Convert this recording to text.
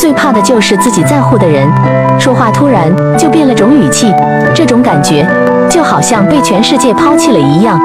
最怕的就是自己在乎的人。说话突然就变了种语气这种感觉就好像被全世界抛弃了一样。